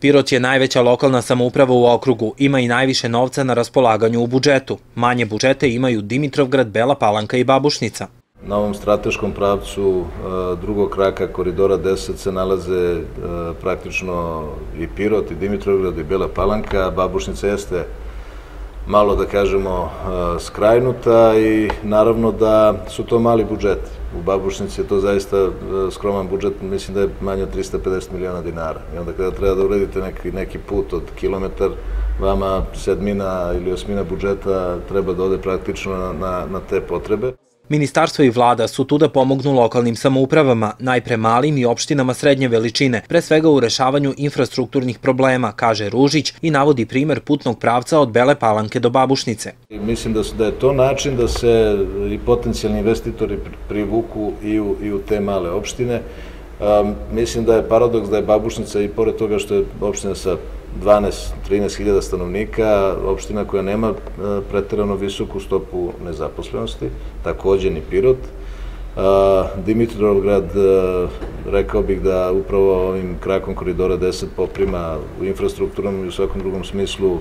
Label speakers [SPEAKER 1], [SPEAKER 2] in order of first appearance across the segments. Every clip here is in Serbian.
[SPEAKER 1] Pirot je najveća lokalna samouprava u okrugu, ima i najviše novca na raspolaganju u budžetu. Manje budžete imaju Dimitrovgrad, Bela Palanka i Babušnica.
[SPEAKER 2] Na ovom strateškom pravcu e, drugog kraka koridora 10 se nalaze e, praktično i Pirot, i Dimitrovgrad, i Bela Palanka. Babušnica jeste malo, da kažemo, e, skrajnuta i naravno da su to mali budžeti. U Babušnici je to zaista skroman budžet, mislim da je manje od 350 miliona dinara. I onda kada treba da uredite neki, neki put od kilometar, vama sedmina ili osmina budžeta treba da ode praktično na, na te potrebe.
[SPEAKER 1] Ministarstvo i vlada su tu da pomognu lokalnim samoupravama, najpre malim i opštinama srednje veličine, pre svega u rešavanju infrastrukturnih problema, kaže Ružić i navodi primer putnog pravca od Bele Palanke do Babušnice.
[SPEAKER 2] Mislim da, da je to način da se i potencijalni investitori privuku i u, i u te male opštine. Um, mislim da je paradoks da je Babušnica i pored toga što je opština sa 12-13 hiljada stanovnika, opština koja nema e, pretirano visoku stopu nezaposlenosti, takođe ni Pirot. E, Dimitrovgrad, e, rekao bih da upravo ovim krakom koridora 10 poprima u infrastrukturnom i u svakom drugom smislu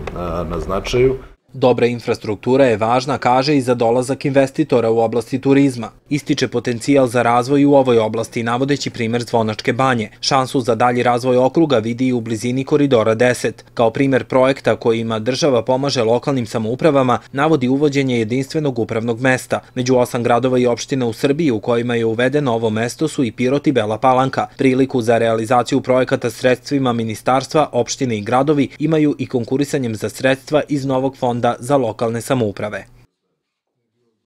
[SPEAKER 2] na značaju.
[SPEAKER 1] Dobra infrastruktura je važna, kaže, i za dolazak investitora u oblasti turizma. Ističe potencijal za razvoj u ovoj oblasti, navodeći primer Zvonačke banje. Šansu za dalji razvoj okruga vidi i u blizini koridora 10. Kao primer projekta kojima država pomaže lokalnim samoupravama, navodi uvođenje jedinstvenog upravnog mesta. Među osam gradova i opština u Srbiji u kojima je uvedeno ovo mesto su i Pirot i Bela Palanka. Priliku za realizaciju projekata sredstvima ministarstva, opštine i gradovi imaju i konkurisanjem za sredstva iz novog fonda za lokalne samouprave.